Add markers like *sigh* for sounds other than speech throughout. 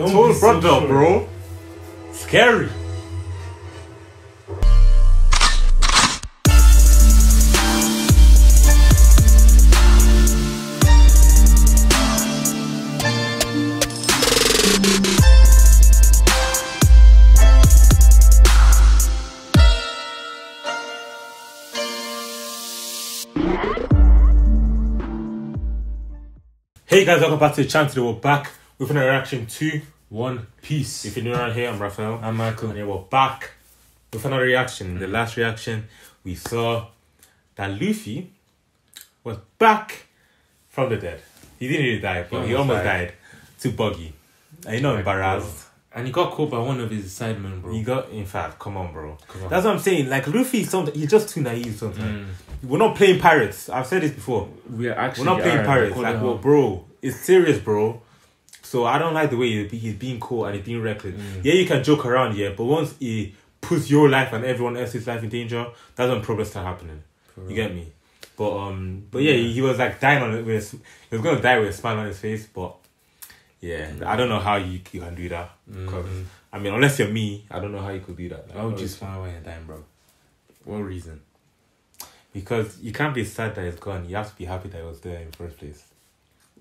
Don't Told be so sure. bro. Scary. Hey guys, welcome back to the channel. Today we're back with another reaction to One Piece. If you're new around here, I'm Raphael. I'm Michael. And yeah, we're back with another reaction. In the last reaction, we saw that Luffy was back from the dead. He didn't really die, but he almost almost died. died. to Buggy. And you know, embarrassed. And he got caught by one of his sidemen, bro. He got, in fact, come on, bro. Come on. That's what I'm saying. Like, Luffy, sometimes, he's just too naive sometimes. Mm. We're not playing pirates. I've said this before. we are actually We're not playing are, pirates. Like, well, bro, it's serious, bro. So I don't like the way he's being cool and he's being reckless. Mm. Yeah, you can joke around, yeah, but once he puts your life and everyone else's life in danger, that's when problems start happening. For You get me? But um, but yeah, he, he was like dying on it with. He was gonna die with a smile on his face, but yeah, I don't know how you, you can do that. Mhm. I mean, unless you're me, I don't know how you could do that. Like, Why would you smile when you're dying, bro? What reason? Because you can't be sad that it's gone. You have to be happy that it was there in the first place.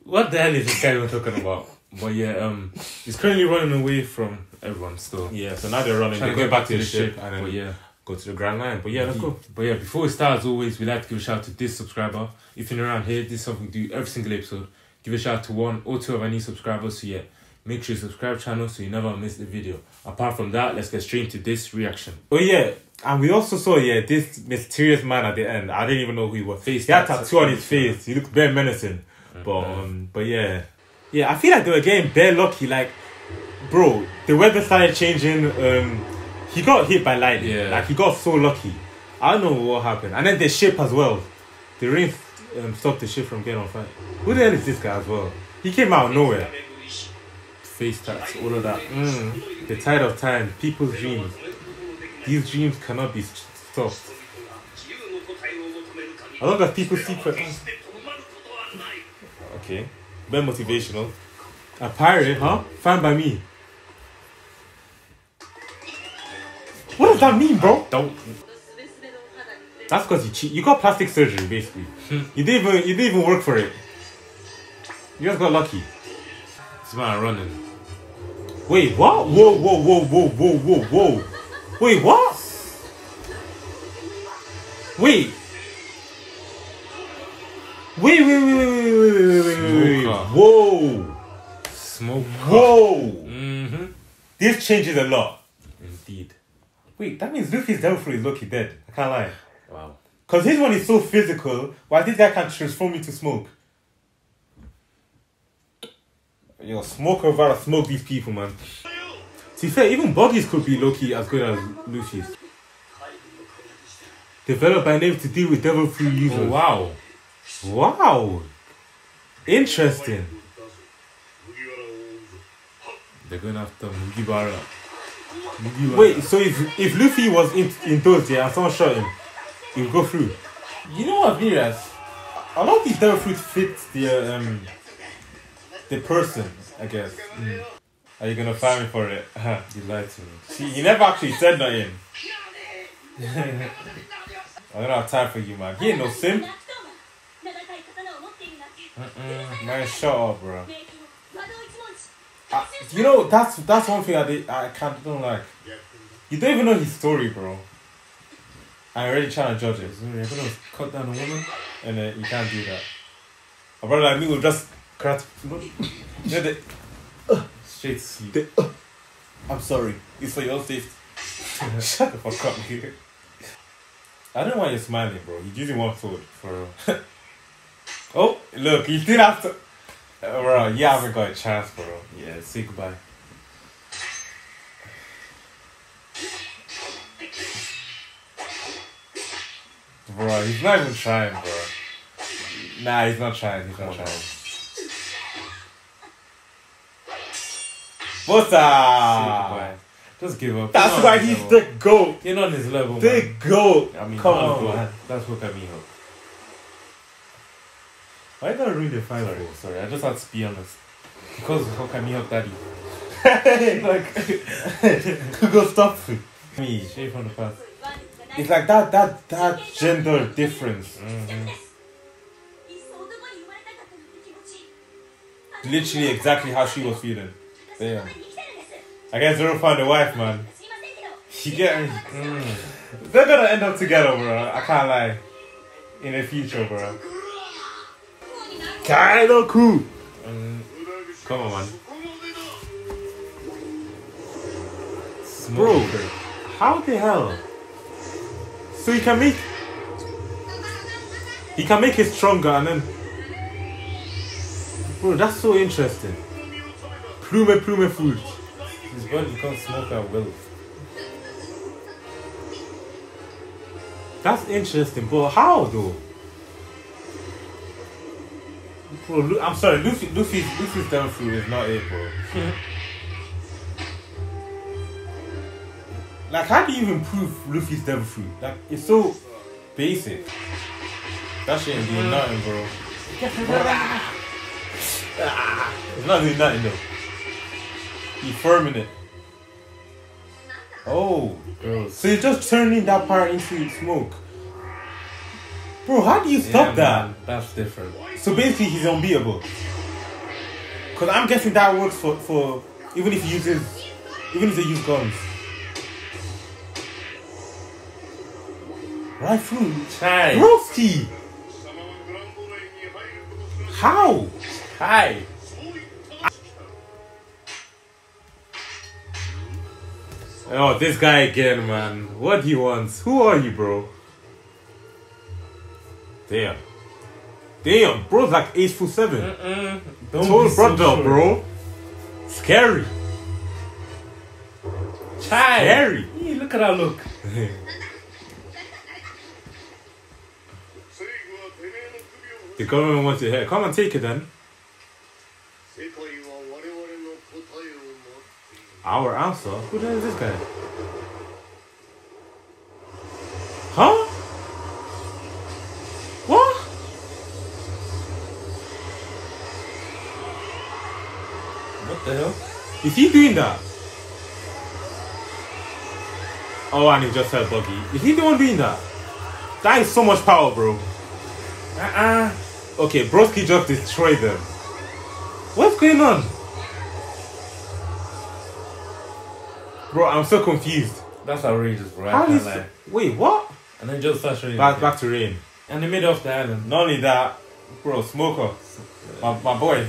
What the hell is this guy even talking about? But yeah, um, he's currently running away from everyone still. Yeah, so now they're running. Trying They're to going back to the ship, and then but yeah, go to the Grand Line. But yeah, let's go. But yeah, before we start, as always, we like to give a shout out to this subscriber. If you're around here, this is something we do every single episode. Give a shout out to one or two of our new subscribers. So yeah, make sure you subscribe channel so you never miss the video. Apart from that, let's get straight into this reaction. Oh yeah, and we also saw yeah this mysterious man at the end. I didn't even know who he was. Face he had tattoo on his face. He looked very menacing. But Mhm. um, but yeah, yeah. I feel like they were getting bare lucky. Like, bro, the weather started changing. Um, he got hit by lightning. Yeah. Like he got so lucky. I don't know what happened. And then the ship as well. The rain um, stopped the ship from getting on fire. Who the hell is this guy as well? He came out of nowhere. Face tats, all of that. Mm, the tide of time, people's dreams. These dreams cannot be stopped. As long as people for Okay. Very motivational. A pirate, huh? Fine by me. What does that mean, bro? Don't. That's because you cheat. You got plastic surgery, basically. Hmm. you didn't even you didn't even work for it. You just got lucky. This man running. Wait, what? Whoa, whoa, whoa, whoa, whoa, whoa, whoa. Wait, what? Wait. Wait, wait, wait, wait, wait, wait, wait, wait, wait. Whoa. Smoke. Whoa. Mm-hmm. This changes a lot. Indeed. Wait, that means Luffy's devil fruit is lucky dead. I can't lie. Wow. Because his one is so physical, while this guy can transform into smoke. Yo, smoke over smoke these people, man. To be fair, even Buggy's could be low-key as good as Luffy's. Developed by name to deal with devil fruit users. Oh, wow. Wow. Interesting. They're going after Mugiwara. Mugiwara. Wait, so if if Luffy was in, in those, yeah, and someone shot him, he would go through. You know what I've realized? A lot of these devil fruits fit the um the person, I guess. Are you gonna fire me for it? *laughs* You lied to me. See, he never actually said nothing. *laughs* I don't have time for you, man. He ain't no simp. Mm-mm. Man, shut up, bro. *laughs* Uh, you know, that's that's one thing I did, I can't don't like. You don't even know his story, bro. I'm already trying to judge it. Sorry, I'm gonna cut down a woman. and then you can't do that. A brother like me will just cut. You know the, Straight to sleep. the uh, I'm sorry. It's for your safety. *laughs* Shut the fuck up, nigga. I don't know why you're smiling, bro. You're using one sword. For real. *laughs* Oh, look, you did have to. Uh, bro, you haven't got a chance, bro. Yeah, say goodbye. Bro, he's not even trying, bro. Nah, he's not trying. He's not trying. Butter! Goodbye. Just give up. That's why he's his the. GOAT. You're not on his level, The man. GOAT. I mean, Come on, That's what I mean. Why did I read ruin the final? Sorry, sorry. I just had to be honest. Because how can me help daddy? *laughs* like, *laughs* go stop me? straight from the past. It's like that that that gender difference. Mm-hmm. Literally exactly how she was feeling. Damn. I guess Zoro found a wife, man. She get. Mm. They're gonna end up together, bro. I can't lie. In the future, bro. Cool. Mm. Come on, man. Bro, How the hell? So he can make he can make it stronger and then Bro, that's so interesting. Plume plume fruit. his body can't smoke at will. That's interesting, but how though? Bro, Lu- I'm sorry, Luffy Luffy's Luffy's devil fruit is not it, bro. *laughs* like how do you even prove Luffy's devil fruit? Like it's so basic. That shit ain't doing nothing, bro. It's not doing nothing though. He firming it. Oh, so you're just turning that part into smoke. Bro, how do you stop Yeah, that? man, That's different. So basically, he's unbeatable. Cause I'm guessing that works for for even if he uses even if they use guns. Right through. Hi. Broski! How? Hi. Oh, this guy again, man. What he wants? Who are you, bro? Damn. Damn, bro's like eight foot seven. Mm-mm. Don't Tall brother, so bro. Scary. Child. Scary. Look at that look. *laughs* the government wants your hair. Come and take it then. Our answer? Who the hell is this guy? Is he doing that? Oh, and he just said Buggy. Is he the one doing that? That is so much power, bro. Uh-uh. Okay, Broski just destroyed them. What's going on? Bro, I'm so confused. That's outrageous, bro. I How can't is lie. Wait, what? And then just starts showing Back back to rain. And they made it off the island. Not only that, bro, Smoker, my, my boy.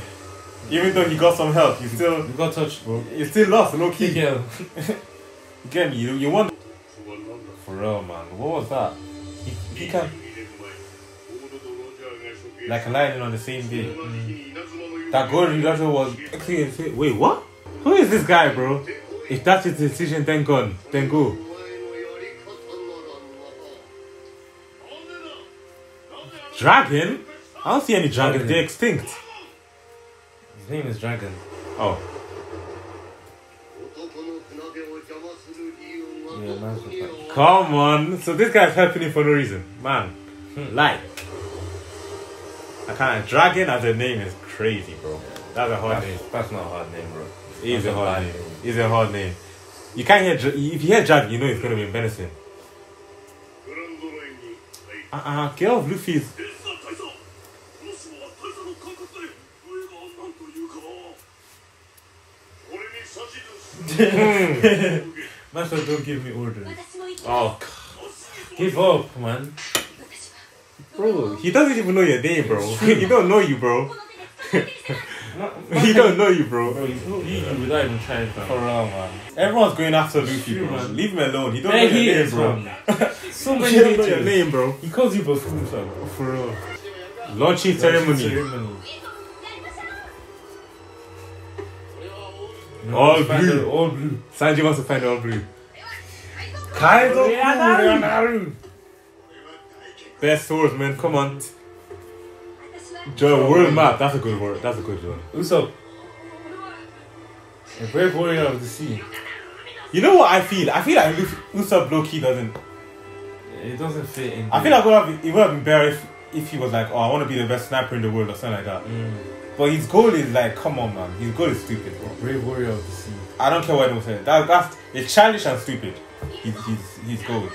Even though he got some help, he still you got touched, bro. He still lost, low key. Yeah. you get me? You, you won. For real, man. What was that? He, he can. Like a lion on the same day. Mm. That goal reduction was. Wait, what? Who is this guy, bro? If that's his decision, then go. Then go. Dragon? I don't see any dragon. They're extinct. His name is Dragon. Oh. Yeah, Come on. So this guy's helping him for no reason. Man. Hmm. Like. I can't. Dragon as a name is crazy, bro. That's a hard that's, name. That's not a hard name, bro. It is a hard name. name. It's a hard name. You can't hear. If you hear Dragon, you know it's going to be menacing. Uh uh. Get Luffy's. Hmm. *laughs* Master, don't give me orders. Oh, oh, God. give up, man. Bro, he doesn't even know your name, bro. *laughs* he don't know you, bro. *laughs* He don't know you, bro. Bro, he's not you without even trying, bro. For real, man. Everyone's going after Luffy, bro. Man. Leave him alone. He don't know he your is, name, bro. so many he don't know your name, bro. He calls you buffoon, bro. For real. Launching ceremony. ceremony. No, All let's blue. All blue. Sanji wants to find all blue. Kaido Leonardo. Best swordsman, come on. Joe, world map. That's a good word. That's a good one. Usopp. A brave warrior of the sea. You know what I feel? I feel like Luffy, Usopp low key doesn't. It doesn't fit in. I feel like it would have been, it would have been better if, if he was like, oh, I want to be the best sniper in the world or something like that. Mm. But his goal is like, come on, man. His goal is stupid, bro. Brave warrior of the sea. I don't care what anyone says. That, that's it's childish and stupid. His his his goal.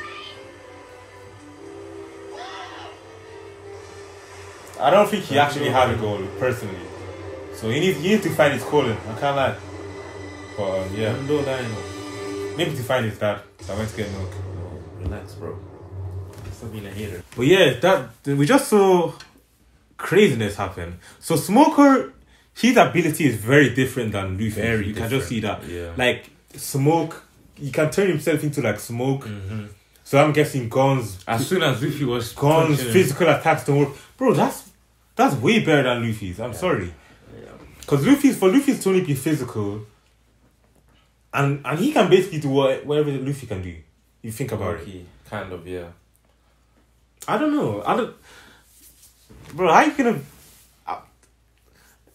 I don't think he actually had a goal personally. So he needs he needs to find his calling. I can't lie. But um, yeah, Don't lie, no. maybe to find his dad. I went to get milk. Relax, bro. Stop being a hater. But yeah, that we just saw craziness happen. So Smoker, his ability is very different than Luffy. Very you can just see that. Yeah. Like smoke, he can turn himself into like smoke. Mm-hmm. So I'm guessing guns, As soon as Luffy was guns, him- physical attacks don't work. Bro, that's that's way better than Luffy's. I'm sorry, Yeah. because Luffy's for Luffy's to only be physical. And and he can basically do what, whatever Luffy can do. You think about it. Kind of, yeah. I don't know. I don't. Bro, how you gonna? I,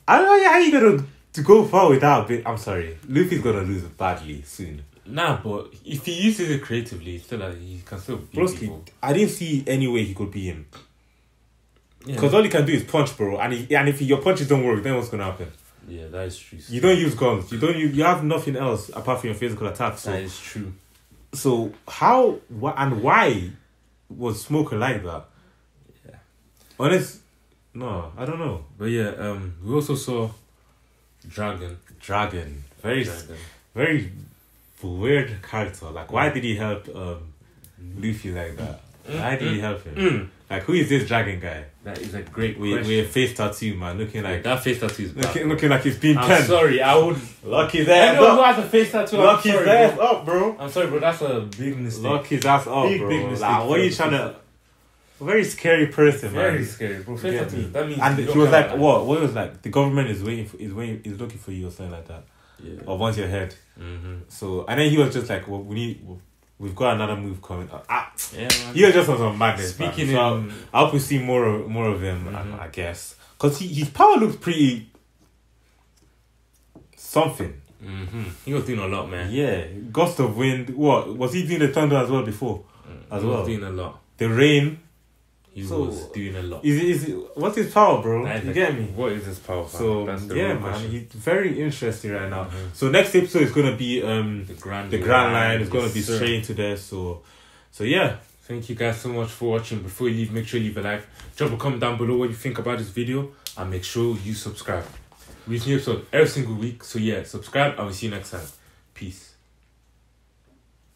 I don't know how you gonna to go far without. Bit, I'm sorry, Luffy's gonna lose badly soon. Nah, but if he uses it creatively, still like, he can still beat Broski. I didn't see any way he could beat him Yeah. because all he can do is punch, bro. And he, and if your punches don't work, then what's gonna happen? yeah, that is true. You don't use guns. You don't. Use, you have nothing else apart from your physical attacks. So, That is true. so how wh- and why was Smoker like that? Honest, no, I don't know. But yeah, um, we also saw Dragon. Dragon, very Dragon. very weird character. Like, why did he help um, Luffy like that? Why did he help him? Like, who is this dragon guy That is a great we, question. with a face tattoo, man? Looking like that face tattoo is bad. looking, looking like he's being I'm penned. sorry, I would. Lucky ass Anyone who has a face tattoo, I'm Lock his sorry, ass bro. up, bro. I'm sorry, bro. That's a big mistake. Lock his ass up, Big, bro. big mistake like, what are you trying to? A very scary person, Very man. scary, bro. Face Yeah, tattoo. That means And you he was like, what? What was like? The government is waiting for, is waiting, is looking for you or something like that, that. Yeah. or wants your head. Mm-hmm. So, and then he was just like, well, we need, we've got another move coming. Ah, Yeah, man. He was just on some madness. Speaking man. so in- I hope we see more of more of him. Mhm. I, I guess because he, his power looks pretty something. Mm-hmm. He was doing a lot, man. Yeah, gust of wind. What was he doing the thunder as well before? As he well. was doing a lot. The rain. He So- was doing a lot. Is is what's his power, bro? That is You get me? What is his power? So That's the yeah, man, question. he's very interesting right now. Mhm. So next episode is gonna be um The grand, the Grand Line is gonna be straight into there. So so yeah, Thank you guys so much for watching. Before you leave, make sure you leave a like. Drop a comment down below what you think about this video. And make sure you subscribe. We new episode every single week. So yeah, subscribe and we'll see you next time. Peace.